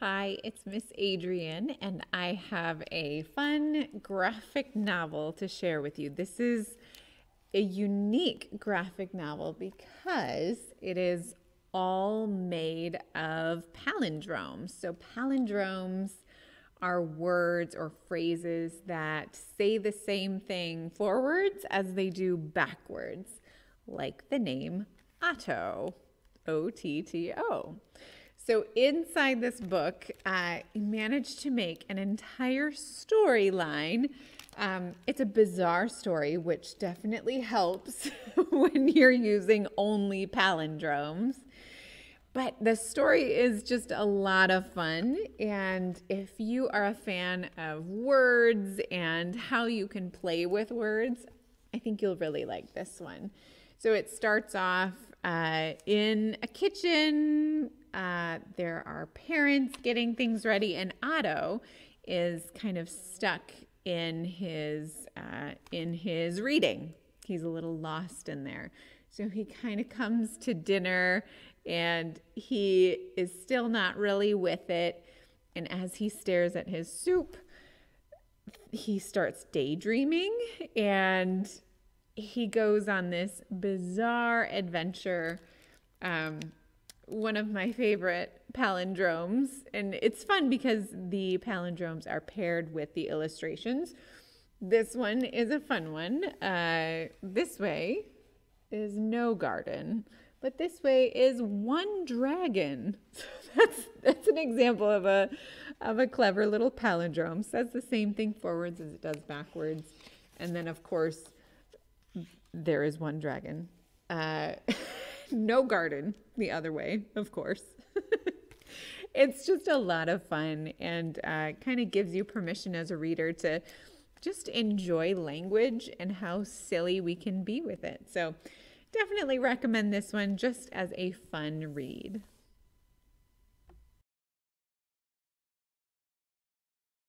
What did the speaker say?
Hi, it's Miss Adrienne, and I have a fun graphic novel to share with you. This is a unique graphic novel because it is all made of palindromes. So, palindromes are words or phrases that say the same thing forwards as they do backwards, like the name Otto, O T T O. So, inside this book, I managed to make an entire storyline. Um, it's a bizarre story, which definitely helps when you're using only palindromes. But the story is just a lot of fun. And if you are a fan of words and how you can play with words, I think you'll really like this one. So it starts off uh, in a kitchen uh, there are parents getting things ready, and Otto is kind of stuck in his uh, in his reading. He's a little lost in there. So he kind of comes to dinner and he is still not really with it. And as he stares at his soup, he starts daydreaming and he goes on this bizarre adventure. Um, one of my favorite palindromes. And it's fun because the palindromes are paired with the illustrations. This one is a fun one. Uh, this way is no garden, but this way is one dragon. So that's that's an example of a of a clever little palindrome. Says the same thing forwards as it does backwards, and then of course there is one dragon. Uh, no garden the other way, of course. it's just a lot of fun and uh, kind of gives you permission as a reader to just enjoy language and how silly we can be with it. So, definitely recommend this one just as a fun read.